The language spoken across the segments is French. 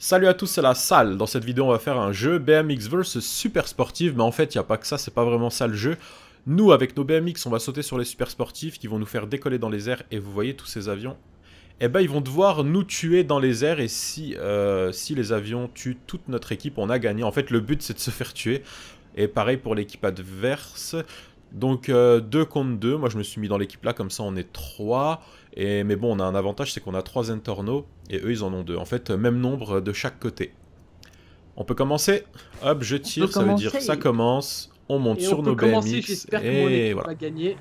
Salut à tous, c'est la salle. Dans cette vidéo, on va faire un jeu BMX vs Super Sportive, mais en fait, il n'y a pas que ça, c'est pas vraiment ça le jeu. Nous, avec nos BMX, on va sauter sur les Super Sportifs qui vont nous faire décoller dans les airs, et vous voyez tous ces avions Eh ben, ils vont devoir nous tuer dans les airs, et si, euh, les avions tuent toute notre équipe, on a gagné. En fait, le but, c'est de se faire tuer. Et pareil pour l'équipe adverse. Donc 2 euh, contre 2, moi je me suis mis dans l'équipe là, comme ça on est 3. Et, mais bon, on a un avantage, c'est qu'on a 3 Entorno, et eux ils en ont 2. En fait, même nombre de chaque côté. On peut commencer Hop, je tire, ça veut dire ça commence. On monte sur nos BMX, et voilà. gagner.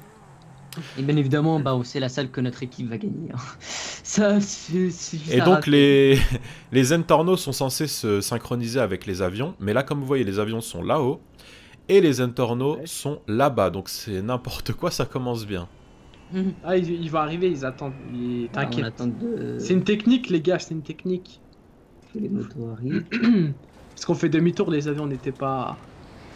Et bien évidemment, bah, c'est la salle que notre équipe va gagner. Hein. Ça, Et donc les, les Entorno sont censés se synchroniser avec les avions, mais là comme vous voyez les avions sont là-haut, et les Entorno sont là-bas, donc c'est n'importe quoi, ça commence bien. Ah, il, va arriver, ils attendent. Ah, T'inquiète. C'est une technique, les gars, c'est une technique. les motos arrivent. Parce qu'on fait demi-tour, les avions n'étaient pas.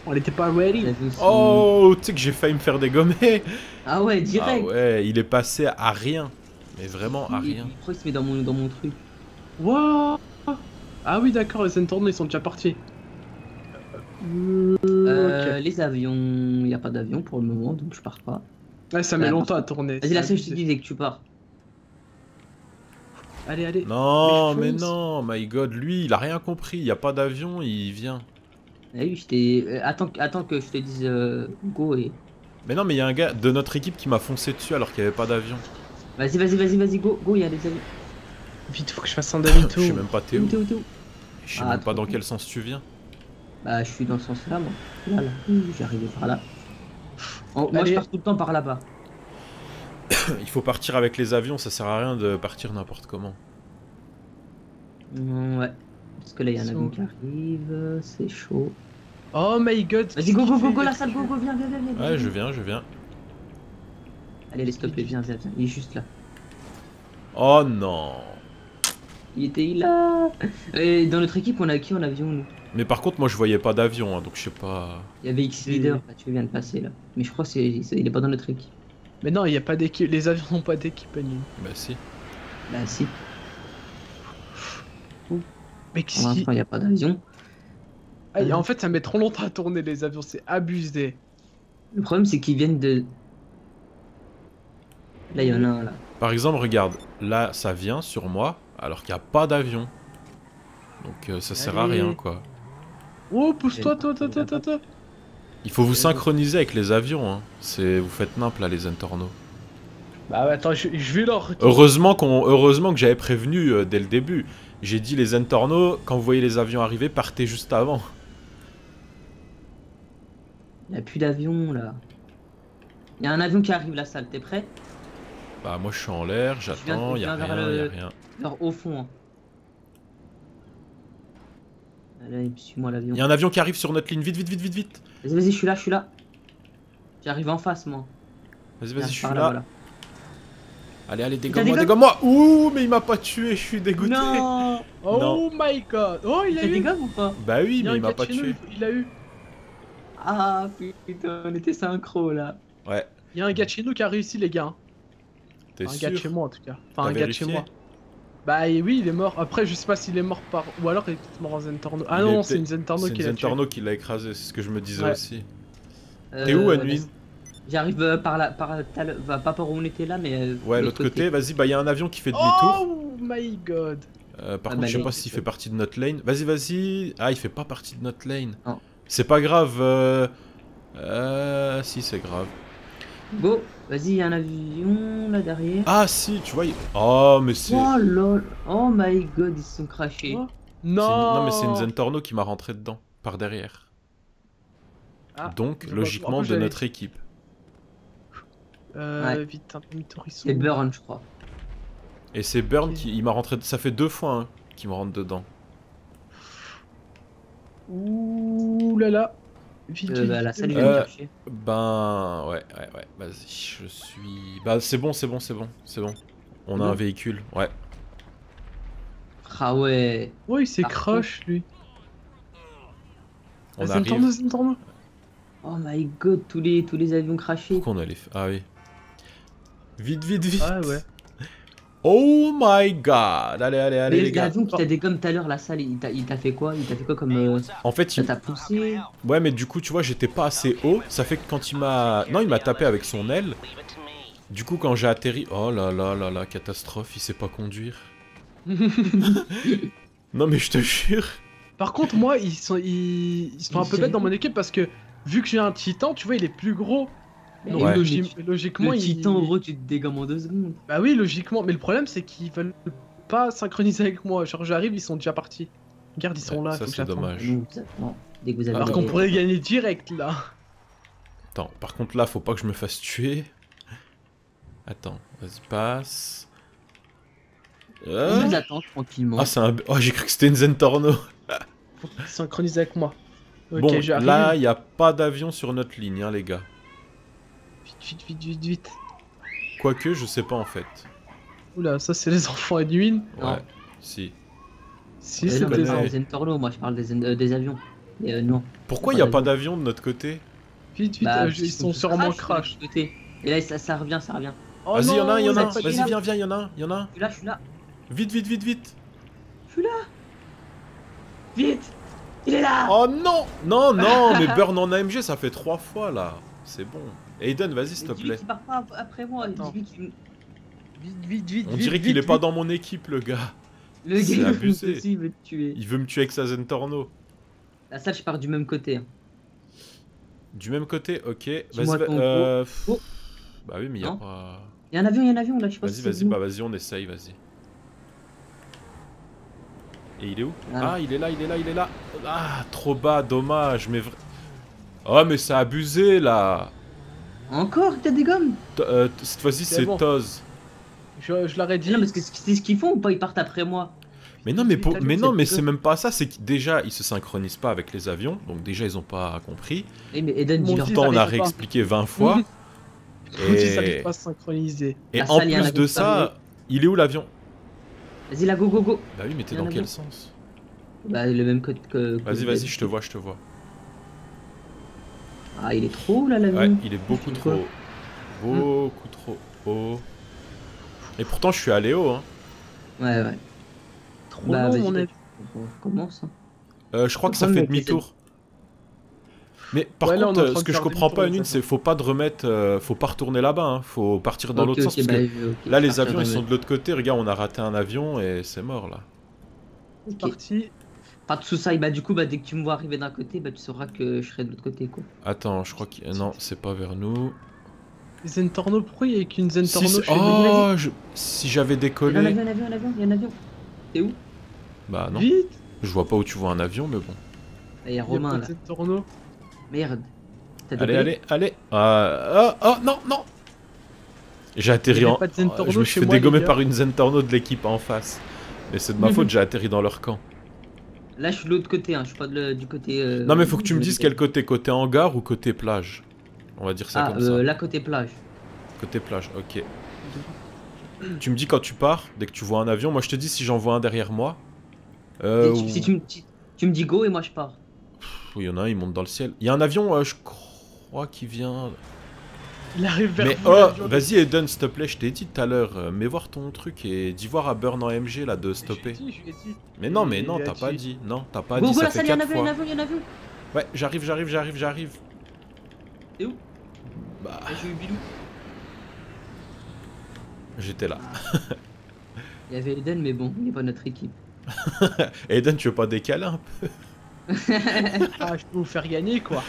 On n'était pas ready. Oh, tu sais que j'ai failli me faire dégommer. Ah ouais, direct. Ah ouais, il est passé à rien. Mais vraiment à rien. Pourquoi il se met dans mon, dans mon truc Wow Ah oui, d'accord, les ils sont déjà partis. Euh, Les avions, il n'y a pas d'avion pour le moment, donc je pars pas. Ouais, ça met longtemps à tourner. Vas-y, là, je te disais que tu pars. Allez, allez. Non, mais, non, my god, lui, il a rien compris. Il n'y a pas d'avion, il vient. Ah oui, je. Euh, attends, attends que je te dise euh, go et. Mais non, mais il y a un gars de notre équipe qui m'a foncé dessus alors qu'il n'y avait pas d'avion. Vas-y, vas-y, vas-y, vas-y, go, go, il y a des avions. Vite, faut que je fasse un demi-tour. je sais même pas t'es où. Je sais ah, même pas dans quel sens tu viens. Bah, je suis dans ce sens-là, moi. Là, là. J'arrive par là. Oh, moi, je pars tout le temps par là-bas. Il faut partir avec les avions, ça sert à rien de partir n'importe comment. Mm, ouais. Parce que là, il y a un avion qui arrive, c'est chaud. Oh my god Vas-y, go, go, go, go, la salle, go, go, viens, viens, viens. Ouais, je viens, je viens. Allez, laisse stopper, viens, viens, viens. Il est juste là. Oh non Il était là Et dans notre équipe, on a qui en avion, nous? Mais par contre, moi je voyais pas d'avion, hein, donc je sais pas. Il y avait X-Leader, tu viens de passer là. Mais je crois qu'il est, est pas dans notre équipe. Mais non, il y a pas d'équipe. Les avions n'ont pas d'équipe, Bah si. Bah si. Mais qu'est-ce qu'il n'y a pas d'avion. Ah, en fait, ça met trop longtemps à tourner les avions, c'est abusé. Le problème, c'est qu'ils viennent de. Là, il y en a un là. Par exemple, regarde, là, ça vient sur moi, alors qu'il n'y a pas d'avion. Donc euh, ça sert à rien, quoi. Oh, pousse-toi, toi, toi, toi, toi, toi. Il faut vous synchroniser avec les avions, hein. C'est, vous faites nimp là, les Entorno. Bah attends, je, vais leur. Heureusement qu'on, heureusement que j'avais prévenu euh, dès le début. J'ai dit les Entorno, quand vous voyez les avions arriver, partez juste avant. Il n'y a plus d'avion là. Il y a un avion qui arrive la salle, t'es prêt? Bah moi je suis en l'air, j'attends, il y a rien, il y a rien. Au fond. Hein. Suis-moi l'avion. Il y a un avion qui arrive sur notre ligne, vite, vite, vite, vite, vite. Vas-y, vas-y, je suis là, je suis là. J'arrive en face, moi. Vas-y, vas-y, je suis là. Allez, allez, dégomme-moi, dégomme-moi Ouh, mais il m'a pas tué, je suis dégoûté. Non Oh my god Oh, il a eu dégomme ou pas Bah oui, mais il m'a pas tué. il a eu. Ah putain, on était synchro là. Ouais. Il y a un gars de chez nous qui a réussi, les gars. T'es sûr Un gars de chez moi en tout cas. Enfin, un gars de chez moi. Bah oui, il est mort. Après, je sais pas s'il est mort par. Ou alors il est peut-être mort en Zentorno. Ah non, c'est une Zentorno qui l'a C'est Zentorno qui l'a écrasé, c'est ce que je me disais aussi. Euh, T'es où, Anouine J'arrive euh, par là, par bah, pas par où on était là, mais. Euh, ouais, l'autre côté, vas-y, bah y a un avion qui fait demi-tour. Oh my god par ah, contre, bah, je sais pas s'il fait partie de notre lane. Vas-y, vas-y. Ah, il fait pas partie de notre lane. C'est pas grave. Euh... Si, c'est grave. Go Vas-y, il y a un avion là derrière. Ah si, tu vois. Oh, mais c'est. Oh lol. Oh my god, ils se sont crachés. Oh, non Non, mais c'est une Zentorno qui m'a rentré dedans, par derrière. Ah, Donc, logiquement, de notre équipe. Euh, vite, un C'est Burn, je crois. Et c'est Burn qui il m'a rentré. Ça fait deux fois hein, qu'il me rentre dedans. Ouh là là. Euh, bah, la salle, euh, Ben, ouais, ouais, ouais, vas-y, je suis... Bah, c'est bon, c'est bon, c'est bon, c'est bon. On a un véhicule, ouais. Ah ouais. Ouais, il s'est crush, lui. On ah, arrive. Oh my god, tous les, tous les avions crachés. Pourquoi on allait... Ah oui. Vite, vite, vite. Ah ouais. Oh my god Allez, allez, allez, Mais les gars. l'avion qui t'a dégomme tout à l'heure, la salle, il t'a fait quoi? Il t'a fait quoi comme. euh, En fait, Ça il... t'a poussé? Ouais, mais du coup, tu vois, j'étais pas assez haut. Ça fait que quand il m'a... Non, il m'a tapé avec son aile. Du coup, quand j'ai atterri... Oh là là là là, catastrophe, il sait pas conduire. Non, mais je te jure. Par contre, moi, ils sont, ils, ils sont un peu bêtes dans mon équipe parce que vu que j'ai un titan, tu vois, il est plus gros. Mais Donc Ouais. logi- le- logiquement, Le il... titan, en gros, tu te dégommes en deux secondes. Bah oui, logiquement. Mais le problème, c'est qu'ils veulent pas synchroniser avec moi. Genre, j'arrive, ils sont déjà partis. Regarde, ils sont Ouais, là. ça, c'est dommage. Nous, ça- non, Dès que vous avez. Alors qu'on pourrait gagner direct là. Attends, par contre, là, faut pas que je me fasse tuer. Attends, vas-y, passe. On Euh, nous attend tranquillement. Ah, c'est un... Oh, j'ai cru que c'était une Zentorno. Faut qu'ils synchronisent avec moi. Ok, bon, j'arrive. là, il n'y a pas d'avion sur notre ligne, hein, les gars. Vite, vite, vite, vite, vite. Quoique, je sais pas, en fait. Oula, ça, c'est les enfants Edwin. Ouais, Non. si. Si, c'est des Zentorno, moi je parle des, euh, des avions. Et, euh, non. Pourquoi il Pas n'y a pas d'avion. de notre côté Vite, vite, Bah, euh, ils sont sûrement crash, crash. Et là, ça, ça revient, ça revient. Oh Vas-y, il y en a un, il y en a un. Vas-y, viens, viens, il y en a un, il y en a un. Je suis là, je suis là. Vite, vite, vite, vite. Je suis là. Vite Il est là Oh non Non, non, mais burn en AMG, ça fait trois fois, là. C'est bon. Aiden, vas-y, s'il te plaît. qu'il part pas ap- après moi. Attends. dis-lui qu'il- Vite, vite, vite. On dirait qu'il est pas dans mon équipe, le gars. Le gars, abusé. il veut te tuer. Il veut me tuer avec sa Zentorno. La salle, je pars du même côté. hein. Du même côté, ok. Vas-y, euh... Oh. Bah oui, mais il y a Non. pas... Il y a un avion, il y a un avion là, je sais pas Vas-y, si vas-y, bah vas-y, on essaye, vas-y. Et il est où? Ah. ah. il est là, il est là, il est là. Ah, trop bas, dommage, mais... vra- Oh, mais c'est abusé, là Encore, t'as des gommes euh, Cette fois-ci, C'est bon. Toz. Je, je l'aurais dit. Non, parce que c'est ce qu'ils font ou pas Ils partent après moi. Mais non, mais, pour... Non, mais c'est même pas ça, c'est que déjà, ils se synchronisent pas avec les avions, donc déjà, ils ont pas compris. Eh, mais Eden, Pourtant, on a réexpliqué 20 fois. Ils et... pas synchroniser. et La en salle, plus de ça, il est où l'avion? Vas-y, là, go, go, go. Bah oui, mais t'es dans quel sens? Bah, le même code que. Vas-y, vas-y, je te vois, je te vois. Ah, il est trop haut là, l'avion. Ouais, il est beaucoup trop haut. Beaucoup trop haut. Et pourtant, je suis allé haut. Hein. Ouais, ouais. Trop Bah, long, mon commence. hein. Euh, je crois que ça fait demi-tour. Mais par Ouais, contre, ce que je comprends pas, une, c'est faut pas de remettre, euh, faut pas retourner là-bas, hein. faut partir dans l'autre sens. parce bah, que là, les avions, ils sont de l'autre côté. Regarde, on a raté un avion et c'est mort là. C'est Ok. Parti. Pas de soucis, bah du coup, bah dès que tu me vois arriver d'un côté, bah tu sauras que je serai de l'autre côté quoi. Attends, je crois que non, c'est pas vers nous. Zentorno, pourquoi il y a qu'une Si, Zentorno nous? Oh, je- si j'avais Il y a un décollé, avion, un avion, un avion, il y a un avion. T'es où? Bah non, Vite je vois pas où tu vois un avion, mais bon. Bah, Il y a Il y a Romain pas là. de Zentorno. Merde. T'as Allez, décollé? allez, allez. Euh, oh, oh, non, non. J'ai atterri en. Zentorno je me suis fait dégommer par une Zentorno de l'équipe en face. Mais c'est de ma faute, j'ai atterri dans leur camp. Là je suis de l'autre côté, hein. je suis pas de du côté. euh, Non, mais faut que tu me dises quel côté, côté hangar ou côté plage. On va dire ça Ah, comme euh, ça. là côté plage. Côté plage, ok. tu me dis quand tu pars, dès que tu vois un avion. Moi, je te dis si j'en vois un derrière moi. Euh, Et tu- ou- Si tu me, tu, tu me dis go et moi je pars. Il y en a un, il monte dans le ciel. Il y a un avion, euh, je crois, qui vient. Il arrive vers Mais vous, oh, vas-y Eden, s'il te plaît, je t'ai dit tout à l'heure, euh, mets voir ton truc et dis voir à Burn en MG là de stopper. Dit. Mais non, mais non, t'as pas dit. Non, t'as pas dit, go, ça la fait salle, il y a un 4 avion, il y a un fois. avion, il y a avion. Ouais, j'arrive, j'arrive, j'arrive, j'arrive. T'es où? Bah, Là, J'ai eu Bilou. j'étais là. Il y avait Eden, mais bon, il n'est pas notre équipe. Eden, tu veux pas décaler un peu? Ah, je peux vous faire gagner quoi.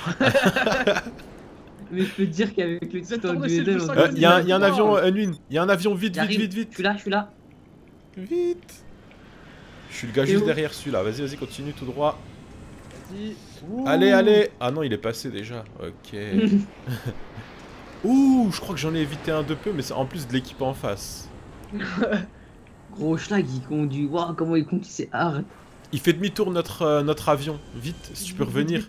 Mais je peux te dire qu'avec le titan du Eden, Euh, minutes. y, a un- avion, euh, Unwin. Y a un avion, vite, vite, J'arrive. vite, Je vite. suis là, je suis là. Vite. Je suis le gars juste derrière celui-là. Vas-y, vas-y, continue tout droit. Vas-y. Allez, allez. Ah non, il est passé déjà. Ok. Ouh, je crois que j'en ai évité un de peu, mais c'est en plus de l'équipe en face. Gros schlag, il conduit. Waouh, comment il conduit, c'est hard. Il fait demi-tour notre, euh, notre avion. Vite, si tu peux revenir.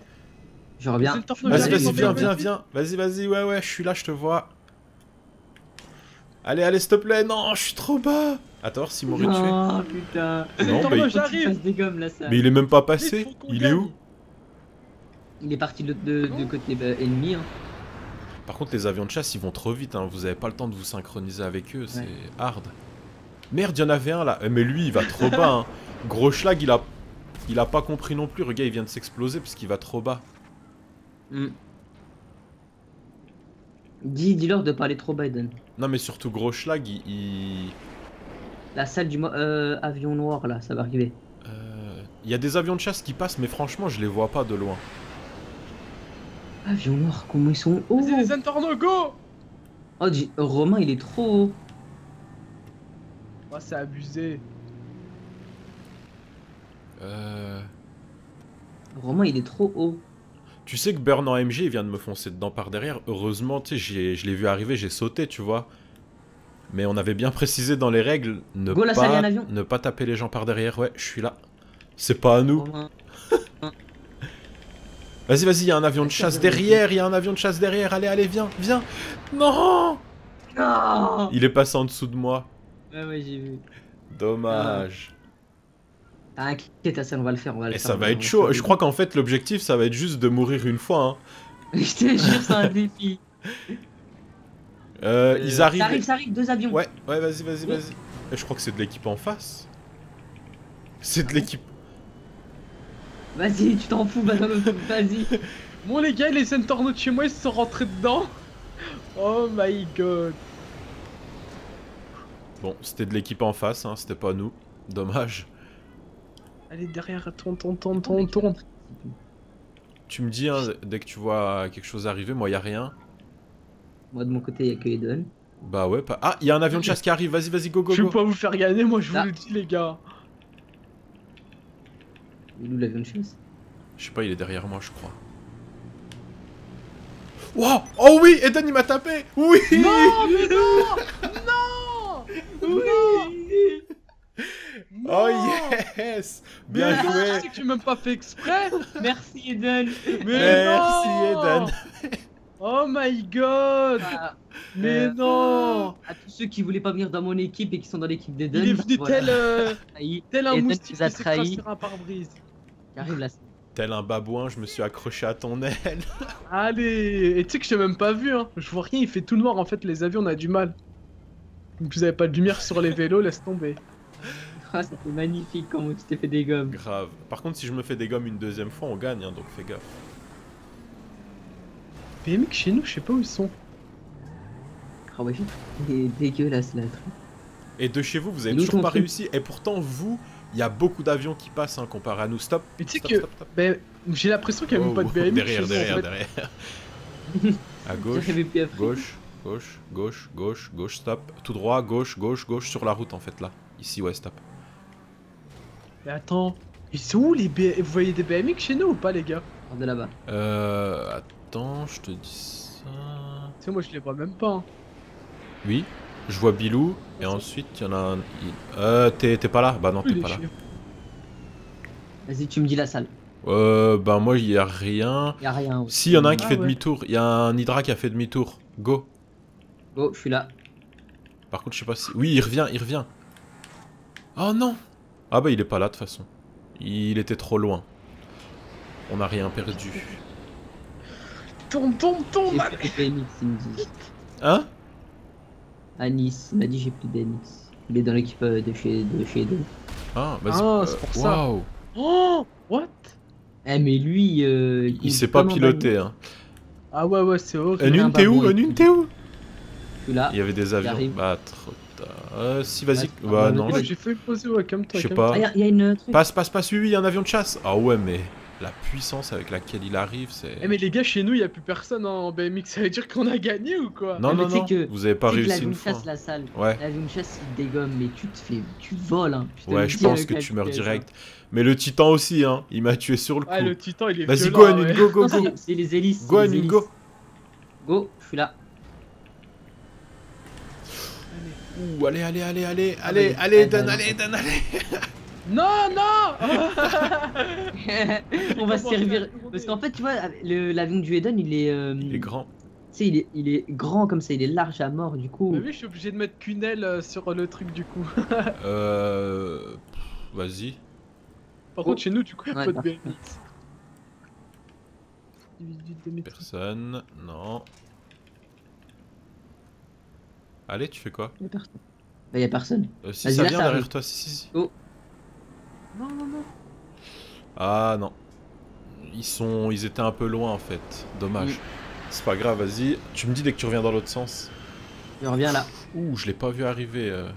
Je reviens. Vas-y, Vas-y, viens, viens, viens. Vas-y, vas-y, ouais, ouais, je suis là, je te vois. Allez, allez, s'il te plaît. Non, je suis trop bas. Attends, voir s'il m'aurait tué. Oh putain. Non, bah, il... j'arrive. mais il est même pas passé. Il est où Il est parti de, de, de côté bah, ennemi. Hein. Par contre, les avions de chasse, ils vont trop vite. Hein. Vous avez pas le temps de vous synchroniser avec eux. C'est hard. Merde, il y en avait un là. Eh, mais lui, il va trop bas. Hein. Gros schlag, il a... il a pas compris non plus. Regarde, il vient de s'exploser parce qu'il va trop bas. Hmm. Dis, dis-leur de parler trop Biden. Non, mais surtout gros schlag, il. La salle du euh, avion noir là, ça va arriver. Euh, il y a des avions de chasse qui passent, mais franchement, je les vois pas de loin. Avion noir, comment ils sont hauts C'est des internautes, go Oh, Romain, il est trop haut. Oh, c'est abusé. Euh... Romain, il est trop haut. Tu sais que Burn en MG vient de me foncer dedans par derrière. Heureusement, tu sais, je l'ai vu arriver, j'ai sauté, tu vois. Mais on avait bien précisé dans les règles ne, pas, ne pas taper les gens par derrière. Ouais, je suis là. C'est pas à nous. Vas-y, vas-y, il y a un avion de chasse derrière, il y a un avion de chasse derrière. Allez, allez, viens, viens. Non Non Il est passé en dessous de moi. Ouais, ouais, j'ai vu. Dommage. T'inquiète, ça, on va le faire. On va le Et faire, ça va être chaud. Je crois qu'en fait, l'objectif, ça va être juste de mourir une fois. Hein. Je te jure, c'est un défi. Euh, ils arrivent. Ça arrive, ça arrive, deux avions. Ouais, ouais, vas-y, vas-y, vas-y. Je crois que c'est de l'équipe en face. C'est de l'équipe. Vas-y, tu t'en fous, vas-y. Bon, les gars, les internautes chez moi, ils se sont rentrés dedans. Oh my god. Bon, c'était de l'équipe en face, hein, c'était pas nous. Dommage. Allez, derrière, tourne, tourne, tourne, tourne, tourne. Tu me dis, hein, dès que tu vois quelque chose arriver, moi, y a rien. Moi, de mon côté, il a que Eden. Bah ouais, pas... Ah, il y a un avion de chasse qui arrive, vas-y, vas-y, go, go, go. Je vais pas vous faire gagner, moi, je vous le dis, les gars. Il est où l'avion de chasse? Je sais pas, il est derrière moi, je crois. Wow Oh oui, Eden, il m'a tapé Oui Non, mais non Non Oui Oh yes Bien joué Je sais que tu m'as pas fait exprès Merci Eden Merci Eden Oh my god ah, Mais euh, non À tous ceux qui voulaient pas venir dans mon équipe et qui sont dans l'équipe d'Eden. Il est venu tel, euh, tel un moustique qui s'est sur un pare-brise. Arrive là. Tel un babouin, je me suis accroché à ton aile. Allez Et tu sais que je t'ai même pas vu, hein. Je vois rien, il fait tout noir en fait, les avions on a du mal. Donc vous avez pas de lumière sur les vélos, laisse tomber. Ah, c'était magnifique comment tu t'es fait des gommes. Grave. Par contre, si je me fais des gommes une deuxième fois, on gagne, hein, donc fais gaffe. BMX chez nous, je sais pas où ils sont. Ah ouais, il est dégueulasse là. Et de chez vous, vous avez toujours pas réussi. Et pourtant, vous, il y a beaucoup d'avions qui passent hein, comparé à nous. Stop. Mais tu sais que ben, j'ai l'impression qu'il n'y a même pas de BMX. Derrière, derrière, derrière. à gauche, gauche, gauche, gauche, gauche, gauche, stop. Tout droit, gauche, gauche, gauche, sur la route en fait là. Ici, ouais, stop. Mais attends, ils sont où les BMX Vous voyez des BMX chez nous ou pas, les gars? Là-bas. Euh. Attends, je te dis ça. Tu sais, moi je les vois même pas. Hein. Oui, je vois Bilou, et ensuite il y en a un. Euh, t'es pas là? Bah non, t'es pas là. Vas-y, tu me dis la salle. Euh, bah moi il y a rien. Y a rien. Si, il y en a un qui ah fait demi-tour. Il y a un Hydra qui a fait demi-tour. Go. Go, je suis là. Par contre, je sais pas si. Oui, il revient, il revient. Oh non Ah bah il est pas là de toute façon. Il était trop loin. On a rien perdu. Tombe, tombe, tombe Hein À Nice, il m'a dit j'ai plus d'Enix. Il est dans l'équipe euh, de chez, de chez Ah, bah ah, c'est pour ça. Oh What? Eh mais lui, euh, il, sait pas piloter. Hein. Ah ouais, ouais, c'est horrible. Anune, t'es où Anune, t'es où? Là. Il y avait des avions. Bah, trop euh, si, vas-y. bah, non. Ouais, j'ai fait poser, ouais, comme toi. Je sais pas. Ah, y, a une Passe, passe, passe, oui, il y a un avion de chasse. Ah ouais, mais la puissance avec laquelle il arrive, c'est. Eh, mais les gars, chez nous, il y a plus personne en BMX. Ça veut dire qu'on a gagné ou quoi? Non, non, non. Que, vous avez pas réussi une fois. chasse la salle. Ouais. L'avion de chasse, il dégomme, mais tu te fais. Tu voles, hein. ouais, je pense que tu meurs direct. Mais le titan aussi, hein. Il m'a tué sur le coup. Ah, le titan, il est Vas-y, go, go, go, go. C'est les hélices. Go, go. Go, je suis là. Ouh, allez, allez, allez, allez, allez, allez, donne, allez, donne, allez. Non, non On va se servir. Parce qu'en fait, tu vois, l'avion du Eden, il est. Euh, il est grand. Tu sais, il est, il est grand comme ça, il est large à mort, du coup. Mais oui, je suis obligé de mettre qu'une aile euh, sur le truc, du coup. euh. Vas-y. Par contre, chez nous, du coup, il a pas de BMX. Personne, non. Allez, tu fais quoi Bah, y a personne. Euh, si ça vient derrière toi, si, si, si. Oh. Non, non, non. Ah non. Ils sont, ils étaient un peu loin en fait. Dommage. Mm. C'est pas grave, vas-y. Tu me dis dès que tu reviens dans l'autre sens. Je reviens là. Ouh, je l'ai pas vu arriver. Euh.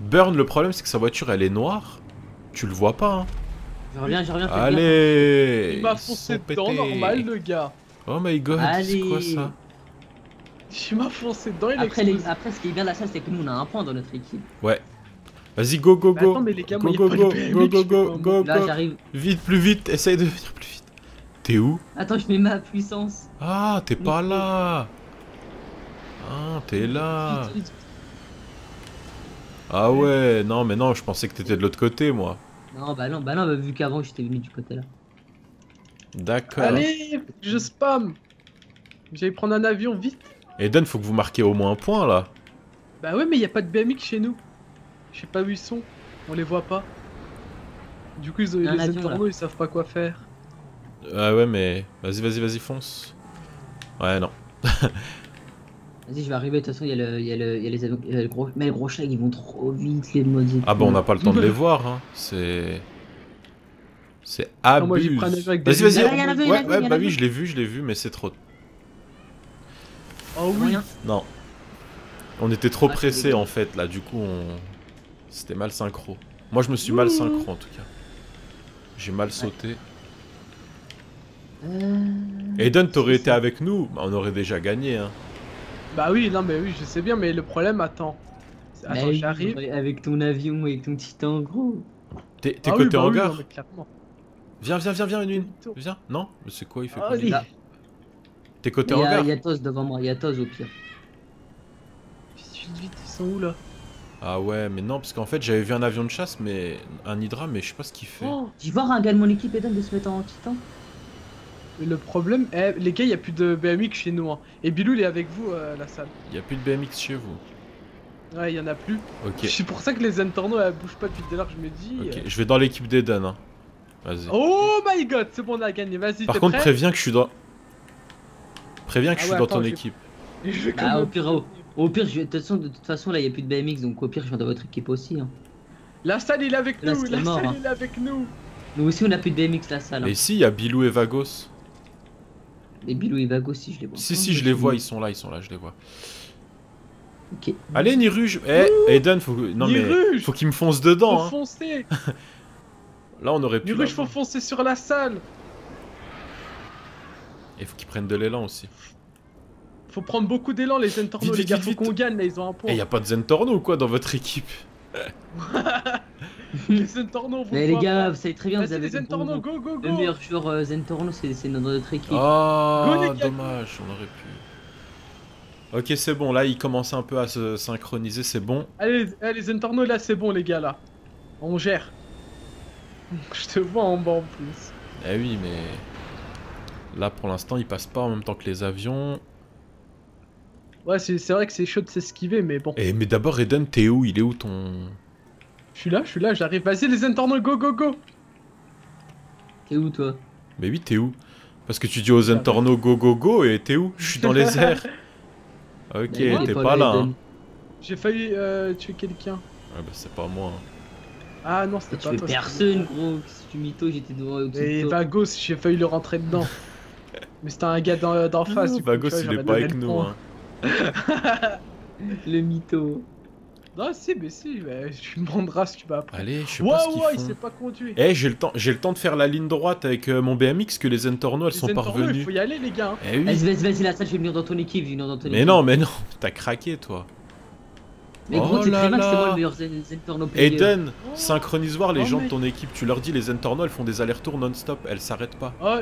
Burn, le problème c'est que sa voiture elle est noire. Tu le vois pas, hein. Je reviens, je reviens. Allez Il m'a foncé dedans, normal, le gars. Oh my god, c'est quoi ça? Il m'a foncé dedans, il après, les... après, ce qui est bien de la salle, c'est que nous on a un point dans notre équipe. Ouais. Vas-y, go, go, go. attends, mais les gars, go, go, go, go, go, go, go, Là, j'arrive. Vite, plus vite, essaye de venir plus vite. T'es où? Attends, je mets ma puissance. Ah, t'es pas là. Ah, t'es là. Ah ouais, non, mais non, je pensais que t'étais de l'autre côté, moi. Non, bah non, bah non, bah, vu qu'avant j'étais venu du côté là. D'accord. Allez, je spam. J'allais prendre un avion vite. Eden, faut que vous marquiez au moins un point là. Bah ouais, mais y a pas de BMX chez nous. Je sais pas où ils sont. On les voit pas. Du coup, ils ont, les avion, ils savent pas quoi faire. Ah ouais, mais vas-y, vas-y, vas-y, fonce. Ouais, non. Vas-y, je vais arriver. De toute façon, il y, a le, y, a le, y a les avions. le gros... Mais les gros chats, ils vont trop vite, les modes. Ah bah, on n'a pas le temps de les voir. Hein. C'est. C'est abus. Vas-y, vas-y. Ouais, ouais, bah oui, je l'ai vu, je l'ai vu, mais c'est trop. Oh oui. Non. On était trop pressé pressés en fait, là. Du coup, on. C'était mal synchro. Moi, je me suis mal synchro en tout cas. J'ai mal sauté. Euh... Eden, t'aurais été avec nous, bah, on aurait déjà gagné. Hein. Bah oui, non, mais oui, je sais bien, mais le problème, attends. Attends, j'arrive. Avec ton avion, avec ton titan, gros. T'es ah côté bah hangar Viens, viens, viens, viens, une, Viens. Non Mais c'est quoi, il fait quoi T'es côté hangar y a Tos devant moi, y a Tos au pire. Vite, vite, ils sont où là ah ouais, mais non, parce qu'en fait j'avais vu un avion de chasse, mais un Hydra, mais je sais pas ce qu'il fait. Oh, tu voir un gars de mon équipe Eden de se mettre en titan mais le problème, eh, les gars, il a plus de BMX chez nous. Hein. Et Bilou, il est avec vous à euh, la salle. Y a plus de BMX chez vous. Ouais, il y en a plus. Ok. C'est pour ça que les Zentorno elles bougent pas depuis tout à l'heure, je me dis. Ok, euh. je vais dans l'équipe d'Eden. Hein. Vas-y. Oh my god, c'est bon, on a gagné. Vas-y, Par contre, préviens que je suis dans. Préviens que je ah suis dans ton équipe. Ah, au pire, au, pire, de, toute façon, de toute façon, là, il y a plus de BMX, donc au pire, je viens dans votre équipe aussi. Hein. La salle, il est avec nous. La salle, hein. il est avec nous. Nous aussi, on a plus de BMX, la salle. Et ici, il y a Bilou et Vagos. Et Bilou et Vago si je les vois. Si, si, je les vois, ils sont là, ils sont là, je les vois. Ok. Allez, Niruge Eh, Eden, faut, non, mais... faut qu'il me fonce dedans. Faut hein. foncer Là, on aurait pu. Niruge, faut foncer sur la salle Et faut qu'ils prennent de l'élan aussi. Faut prendre beaucoup d'élan, les Zentorno, les gars, faut qu'on gagne, là, ils ont un point. Et y a pas de Zentorno ou quoi dans votre équipe les Zentorno, vous Mais les gars, vous savez très bien, vous avez Zentorno, go, go, go. le meilleur joueur euh, Zentorno, c'est notre équipe. Oh, dommage, on aurait pu. Ok, c'est bon, là, il commence un peu à se synchroniser, c'est bon. Allez, allez Zentorno, là, c'est bon, les gars, là. On gère. Je te vois en bas en plus. Eh oui, mais... Là, pour l'instant, il passe pas en même temps que les avions. Ouais, c'est vrai que c'est chaud de s'esquiver, mais bon. Eh, mais d'abord, Eden, t'es où? Il est où ton... Je suis là, je suis là, j'arrive. Vas-y les Zentorno, go go go T'es où toi? Mais oui, t'es où? Parce que tu dis aux Zentorno go go go et t'es où? Je suis dans les airs. Ok, t'es pas, là. Hein. J'ai failli euh, tuer quelqu'un. Ouais, bah c'est pas moi. Hein. Ah non, c'était pas toi. personne, gros. Si tu mytho, j'étais devant. Et Vagos, j'ai failli le rentrer dedans. Mais c'était un gars d'en face. Vagos, il est pas avec nous. Hein. le mytho. Non, si, mais si, mais tu me rendras si tu vas après. Allez, je sais pas ce qu'ils font. il s'est pas conduit. Eh, j'ai le temps, j'ai le temps de faire la ligne droite avec euh, mon BMX que les Entorno elles sont parvenues. il faut y aller les gars. Eh oui. Vas-y, vas-y, vas-y, là, ça, je vais venir dans ton équipe, je vais venir dans ton mais non, mais non, t'as craqué toi. Mais gros, oh c'est très mal, c'est moi le meilleur Zentorno Eden, synchronise voir les oh, gens de ton équipe. Tu leur dis, les Zentorno elles font des allers-retours non-stop, elles s'arrêtent pas. Oh,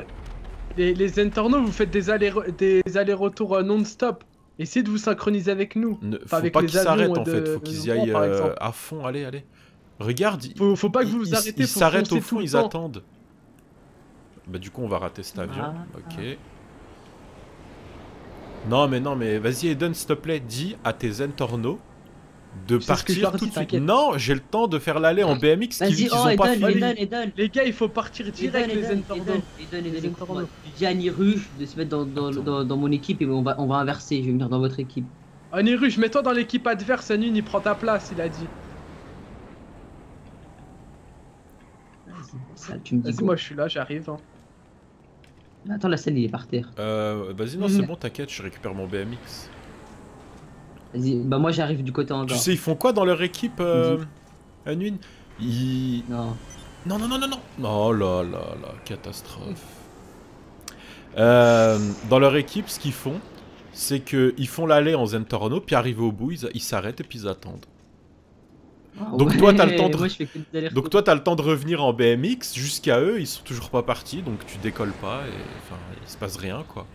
les, les Zentorno, vous faites des allers-retours euh, non-stop. Essayez de vous synchroniser avec nous. faut pas qu'ils s'arrêtent en fait, faut qu'ils y aillent euh, à fond, allez, allez. Regarde, faut, faut pas que vous vous arrêtez. Ils s'arrêtent au fond, ils attendent. Bah du coup on va rater cet avion, ah. ok. Non mais non mais vas-y Eden s'il te plaît, dis à tes Entorno de partir tout de suite. Non, j'ai le temps de faire l'aller en BMX qui, oh, ont pas fini. Les gars, il faut partir direct les Entorno. Dis à de se mettre dans, dans, dans, mon équipe et on va, on va inverser. Je vais venir dans votre équipe. Aniruge, mets-toi dans l'équipe adverse, Anune, il prend ta place, il a dit. Vas-y, tu me dis. Vas-y, moi je suis là, j'arrive. Hein. Attends, la scène il est par terre. Euh, vas-y, non, c'est bon, t'inquiète, je récupère mon BMX. Vas-y, bah moi j'arrive du côté hangar. Tu sais, ils font quoi dans leur équipe, euh, Anuin Ils... Non. Non, non, non, non, non Oh là là là, catastrophe. Euh, dans leur équipe, ce qu'ils font, c'est qu'ils font l'aller en Zentorno, puis arrivés au bout, ils s'arrêtent et puis ils attendent. Ah Donc ouais, toi, t'as le temps de- moi. Donc toi, t'as le temps de revenir en BMX, jusqu'à eux, ils sont toujours pas partis, donc tu décolles pas, et enfin, il se passe rien, quoi.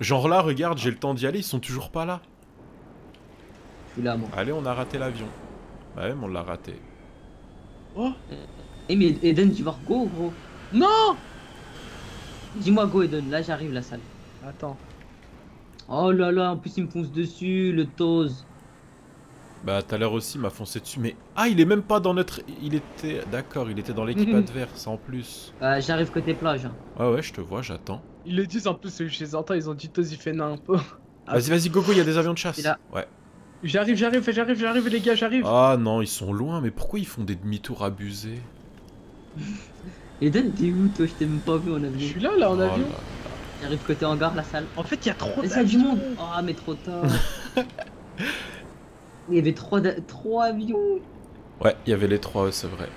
Genre là, regarde, j'ai le temps d'y aller, ils sont toujours pas là. Je suis là, moi. Allez, on a raté l'avion. Bah ouais, mais on l'a raté. Oh Eh, mais Eden, tu vas go, gros. Non Dis-moi go, Eden. Là, j'arrive, la salle. Attends. Oh là là, en plus, il me fonce dessus, le tose. Bah tout à l'heure aussi, il m'a foncé dessus, mais... Ah, il est même pas dans notre... Il était... D'accord, il était dans l'équipe adverse, en plus. Euh, j'arrive côté plage. hein. Ouais, ouais, je te vois, j'attends. Ils le disent en plus, je les entends, ils ont dit Toz, il fait nain un peu. Ah. Vas-y, vas-y, Gogo, il y a des avions de chasse. Il est là. Ouais. J'arrive, j'arrive, j'arrive, j'arrive, les gars, j'arrive. Ah non, ils sont loin, mais pourquoi ils font des demi-tours abusés Eden, t'es où, toi? Je t'ai même pas vu en Je avion. suis là, là, en Oh avion. J'arrive côté hangar, la salle. En fait, il y a trop du d'avions. monde. Ah, mais trop tard. Il y avait trois, trois avions. Ouais, il y avait les trois, c'est vrai.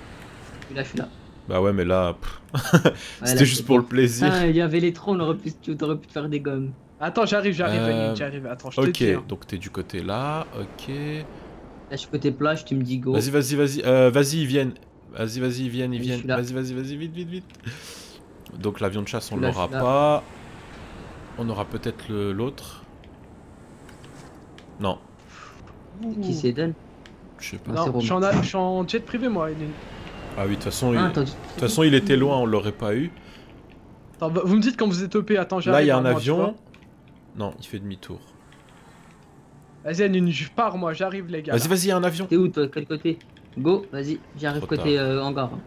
Je suis là, je suis là. Bah ouais, mais là, Ouais, c'était juste pour le plaisir. Ah, il y avait les trois, on aurait pu, tu aurais pu te faire des gommes. Attends, j'arrive, j'arrive, Euh, j'arrive. Attends, je te Ok, dis. hein. donc t'es du côté là, ok. Là, je suis côté plage, tu me dis go. Vas-y, vas-y, vas-y, euh, vas-y, ils viennent. Vas-y, vas-y, ils viennent, ils viennent. Vas-y, vas-y, vas-y, vite, vite, vite. Donc l'avion de chasse, on l'aura pas. On aura peut-être l'autre. Non, Qui c'est Eden? Je sais pas. Ah, c'est Non, je suis, en, a- je suis en jet privé, moi. Ah oui, de toute façon, il... Ah, toute façon, il était loin, on l'aurait pas eu. Attends, vous me dites quand vous êtes OP, attends, j'arrive. Là, il y a hein, un moi, tu avion. Non, il fait demi-tour. Vas-y, Annie, je pars, moi, j'arrive, les gars. Vas-y, vas-y, un avion. T'es où, toi Quel côté Go, vas-y, j'arrive côté euh, hangar. hein.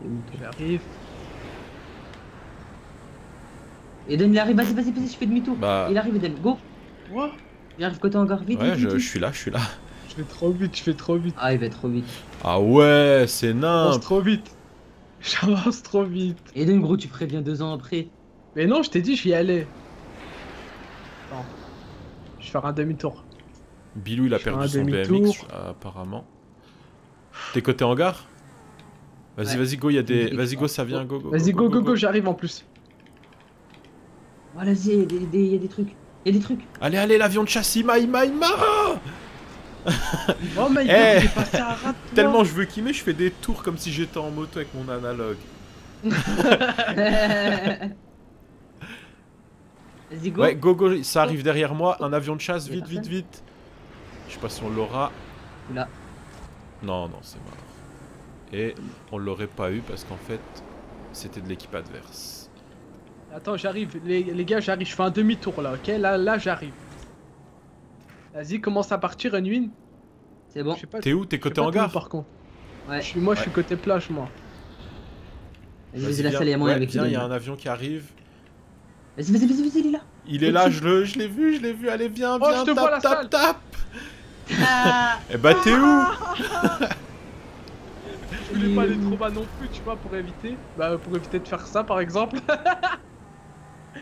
T'es où, toi J'arrive. Eden, il arrive, vas-y, vas-y, vas-y, je fais demi-tour. Bah, Il arrive, Eden, go Quoi J'arrive côté hangar, vite, ouais, vite, je, vite, je vite. suis là, je suis là. Je fais trop vite, je fais trop vite. Ah, il va être trop vite. Ah ouais, c'est J'avance nimp. trop vite. J'avance trop vite. Eden, gros, tu préviens deux ans après. Mais non, je t'ai dit, j'y allais. Attends. Je vais faire un demi-tour. Bilou, il a perdu un son demi-tour. BMX, apparemment. T'es côté hangar Vas-y, Ouais. vas-y, go, il y a des... Vas-y, go, ça vient, go, go. Vas-y, go, go, go, j'arrive en plus. Oh, vas-y, il y, a des- des- il y a des trucs. Il y a des trucs. Allez, allez, l'avion de chasse, Ima, Ima, Ima Oh my god, il est passé à. Tellement je veux kimmer, je fais des tours comme si j'étais en moto avec mon analogue. Vas-y, go. Ouais, go, go, ça arrive derrière moi, un avion de chasse, vite, vite, vite. Je sais pas si on l'aura. Là. Non, non, c'est mort. Et on l'aurait pas eu parce qu'en fait, c'était de l'équipe adverse. Attends, j'arrive. Les, les gars, j'arrive. Je fais un demi-tour là, ok? Là, là, j'arrive. Vas-y, commence à partir, Unwin. C'est bon. T'es où? T'es côté hangar? par contre. Ouais. Je suis, moi, je suis côté plage, moi. Vas-y, la salle, il y a moyen Ouais, avec viens, il y a un avion qui arrive. Vas-y, vas-y, vas-y, vas-y, il est là. Il est là, je le- je l'ai vu, je l'ai vu. Allez, viens, Oh, viens, je te vois, la tape, salle. tape, tape. Eh bah, t'es où Je voulais pas aller trop bas non plus, tu vois, pour éviter. Bah, pour éviter de faire ça, par exemple.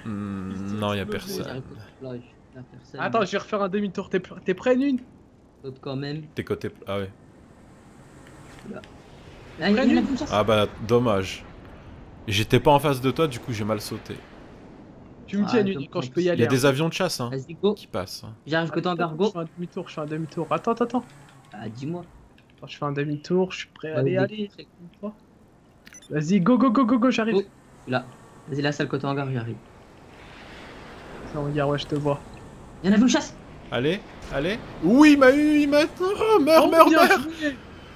Hmm, Non, y a Oui, personne. Y'a personne. Attends, je vais refaire un demi-tour. T'es pr- t'es prêt, Nune? Saute quand même. T'es côté. Ah ouais. Ah, une. Ah bah, dommage. J'étais pas en face de toi, du coup, j'ai mal sauté. Tu me dis, Ah, quand je peux y Il y aller. a des avions de chasse, hein, go. qui passent. hein. J'arrive côté hangar, Je go. fais un demi-tour, je fais un demi-tour. Attends, attends, attends. Ah, dis-moi. Je fais un demi-tour, je suis prêt. Ouais, allez, allez. Vas-y, go, go, go, go, go, j'arrive. Là. Vas-y, la salle côté hangar, j'arrive. Non, regarde, ouais, je te vois. Il y a un avion de chasse. Allez, allez. Oui, il m'a eu, il m'a. Oh, meurs, Oh, meurs, meurs.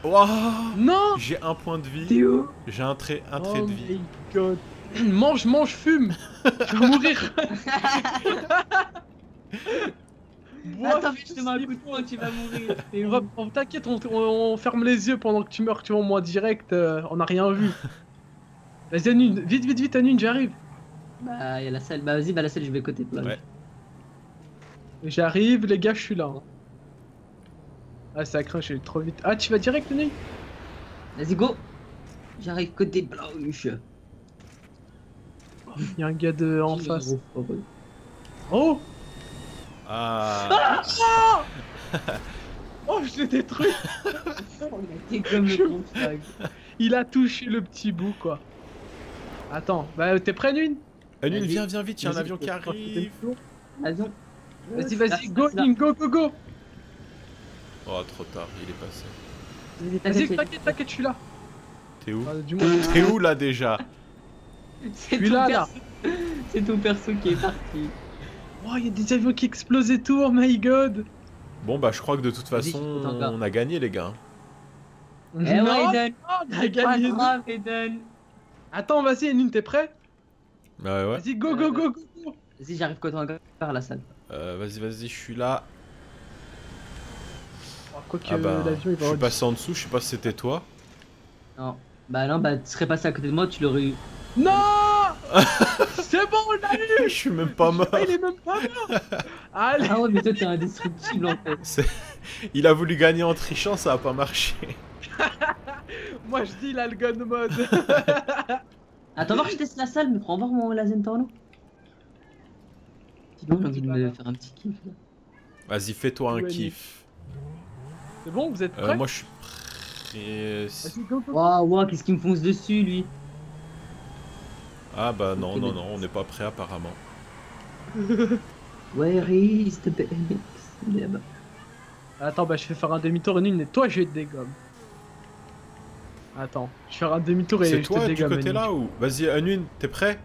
Waouh. Non J'ai un point de vie. T'es où? J'ai un trait, un trait Oh de vie. my god. mange, mange, fume. tu vas mourir. Bois, Attends, fume, je te mets un slip. coup de poing, tu vas mourir. On on- t'inquiète, on, on- on ferme les yeux pendant que tu meurs, tu vois, moi direct, euh, on a rien vu. Vas-y, Anune, vite, vite, vite, Anune, j'arrive. Bah, il y a la salle. Bah, vas-y, bah, la salle, je vais côté plage. Ouais. J'arrive, les gars, je suis là. Ah, ça craint, j'ai trop vite. Ah, tu vas direct, Nuit Vas-y, go J'arrive côté blanche. Il y a un gars de en face. Oh Ah, Oh, je l'ai détruit T'es comme Je- le contrat. Il a touché le petit bout, quoi. Attends, bah t'es prêt, Nune Anune, Vas-y. viens, viens vite, il y a un avion qui arrive. Vas-y. Vas-y, go. Nune, go, go, go Oh, trop tard, il est passé. Vas-y, t'inquiète, t'inquiète, je suis là. T'es où Ah. T'es où là déjà? C'est suis ton là, là. perso- C'est ton perso qui est parti. Oh, il y a des avions qui explosent et tout, oh my god Bon bah je crois que de toute façon on a gagné les gars. Eh Non, ouais, Eden on a Pas gagné. grave, Eden Attends, vas-y, Nune, t'es prêt? Ouais ouais. Vas-y, go, go, go, go, go Vas-y, j'arrive côté encore à la salle. Euh, vas-y vas-y, je suis là. Oh, Quoique Ah bah l'avion il je suis passé en dessous, je sais pas si c'était toi. Non. Bah non, bah tu serais passé à côté de moi, tu l'aurais eu. Non C'est bon, on l'a eu Je suis même pas mort. Ah, il est même pas mort Allez Ah ouais, mais toi t'es indestructible en fait. Il a voulu gagner en trichant, ça a pas marché. Moi je dis là le gun mode Attends, voir, je teste la salle, mais prends voir mon laser torno. Sinon, j'ai envie de me faire un petit kiff là. Vas-y, fais-toi un kiff. C'est bon, vous êtes Euh, prêts moi je suis prêt. Vas-y, go, go Waouh, waouh, qu'est-ce qu'il me fonce dessus lui Ah bah non, non, mais- non, on n'est pas prêt apparemment. Where is the BMX. Attends, bah je vais faire un demi-tour et Nune, et toi je te dégomme. Attends, je vais faire un demi-tour et C'est je toi te du dégomme. côté là ou? Vas-y, Anune, t'es prêt?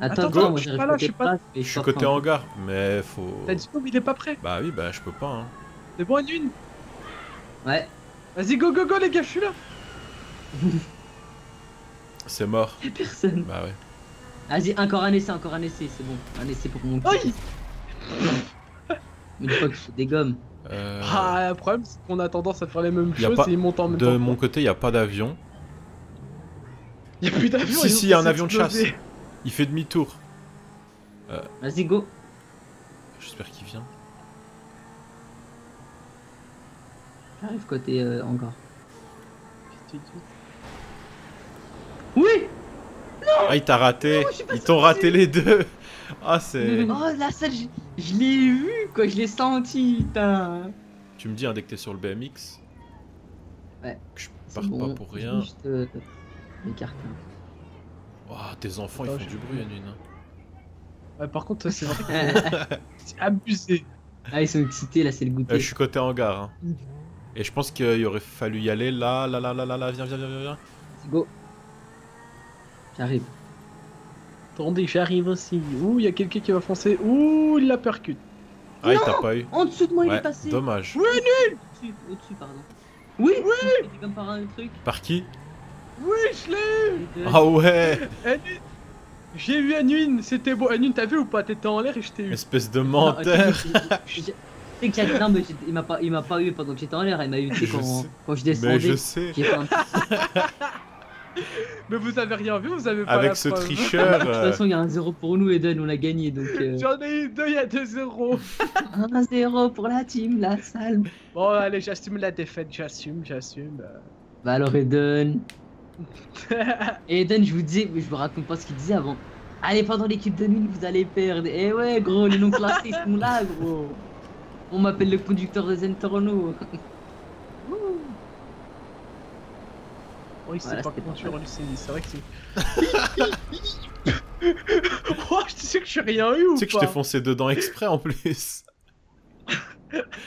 Attends, Attends, attends, moi je suis j'arrive pas je suis pas- Je suis pas côté hangar, mais faut. T'as dit non, mais il est pas prêt? Bah oui, bah je peux pas. Hein. C'est bon, Nune Ouais, Vas-y, go, go, go, les gars, je suis là. C'est mort. y'a personne. Bah ouais. Vas-y, encore un essai, encore un essai, c'est bon. Un essai pour mon Aïe kiff. Une fois que je dégomme. Euh, Ah, le problème, c'est qu'on a tendance à faire les mêmes choses pas et ils montent en même de temps. mon côté, y a pas d'avion. Y'a plus d'avion. Si, si, y a un avion de chasse. Il fait demi-tour. Vas-y, go. J'espère qu'il vient. J'arrive côté euh, hangar. Oui Ah, il t'a raté. Non, Ils t'ont raté les deux. Ah, c'est. Oh, la salle, je, je l'ai vu, quoi, je l'ai senti, putain. Tu me dis, hein, dès que t'es sur le BMX. Ouais. Que je C'est pars bon, pas pour rien. Juste euh, m'écarter. Oh, tes enfants, ils font du bruit, Anune. Ouais, par contre, c'est vrai. c'est abusé. ah, ils sont excités, là, c'est le goûter. Euh, je suis côté hangar. hein. Et je pense qu'il aurait fallu y aller là, là, là, là, là, là. Viens, viens, viens, viens. viens. Vas-y, go. J'arrive. Attendez, j'arrive aussi. Ouh, y a quelqu'un qui va foncer. Ouh, il la percute. Ah, il Non t'a pas eu. En dessous de moi, il est passé. dommage. Au-dessus, au-dessus, pardon. Oui, oui. Comme par un truc. Par qui? Oui, je l'ai eu. Ah ouais Anune J'ai eu Anune, c'était beau. Anune, t'as vu ou pas? T'étais en l'air et je t'ai eu. Espèce de menteur. non, mais il m'a pas, il m'a pas eu pendant que j'étais en l'air, il m'a eu quand, quand je Mais descendais. je sais. J'ai fait un Mais vous avez rien vu, vous avez pas la Avec ce preuve. tricheur. De toute euh, façon, il y a un 0 pour nous, Eden, on a gagné donc. Euh... J'en ai eu deux, il y a deux zéros. 1-0 pour la team, la salle. Bon, allez, j'assume la défaite, j'assume, j'assume. Bah alors, Eden. Eden, je vous disais, mais je vous raconte pas ce qu'il disait avant. Allez, pendant l'équipe de nuit, vous allez perdre. Eh ouais, gros, les non classés sont là, gros. On m'appelle le conducteur de Zentorno. Oh, il sait Voilà, pas pas mal. relis, c'est vrai que c'est. oh, je sais que je suis rien eu ou Tu sais que je pas t'ai foncé dedans exprès en plus.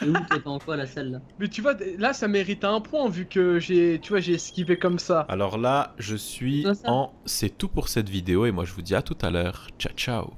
Et où t'es en quoi la salle là? Mais tu vois, là, ça mérite un point vu que j'ai, tu vois, j'ai esquivé comme ça. Alors là, je suis en... C'est tout pour cette vidéo et moi je vous dis à tout à l'heure. Ciao ciao